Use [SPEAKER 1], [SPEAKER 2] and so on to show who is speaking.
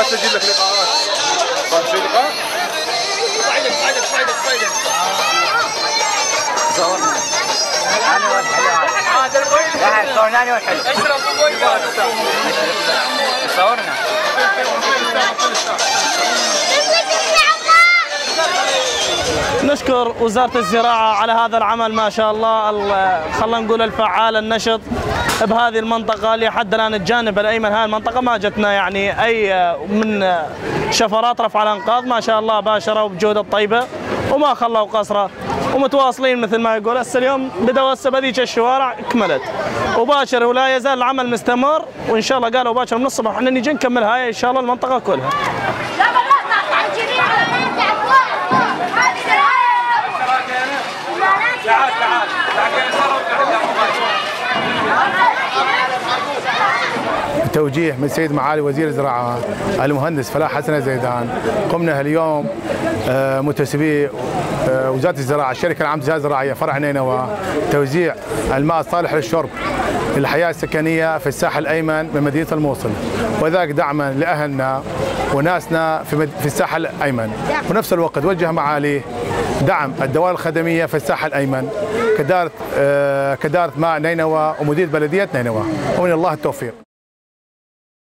[SPEAKER 1] هات سجل لك لقاءات. صار في لقاء؟
[SPEAKER 2] صعيدك صعيدك صعيدك صعيدك
[SPEAKER 3] صورنا أنا والحلال
[SPEAKER 2] هذا البويل
[SPEAKER 3] واحد صورناني والحلو
[SPEAKER 2] اشرب
[SPEAKER 3] صورنا
[SPEAKER 4] نشكر وزارة الزراعة على هذا العمل ما شاء الله. ال- خلينا نقول الفعال النشط بهذه المنطقة لحد الآن الجانب الأيمن هذه المنطقة ما جتنا يعني أي من شفرات رفع الأنقاض ما شاء الله باشروا بجودة طيبة وما خلوا قصرة. ومتواصلين مثل ما يقول هسه اليوم بدأوا هسه بذيك الشوارع كملت. وباشر ولا يزال العمل مستمر وإن شاء الله قالوا باكر من الصبح إحنا نجي نكمل هاي إن شاء الله المنطقة كلها.
[SPEAKER 5] توجيه من سيد معالي وزير الزراعة المهندس فلاح حسن زيدان. قمنا اليوم آه، متسبي آه، وزارة الزراعة الشركة العامة للزراعة الزراعية فرع نينوى توزيع الماء الصالح للشرب للحياة السكنية في الساحل الأيمن من مدينة الموصل. وذاك دعما لأهلنا وناسنا في الساحل الأيمن. ونفس الوقت وجه معاليه دعم الدوائر الخدمية في الساحل الأيمن. كدارة آه، كدارة ماء نينوى ومدير بلدية نينوى. ومن الله التوفيق.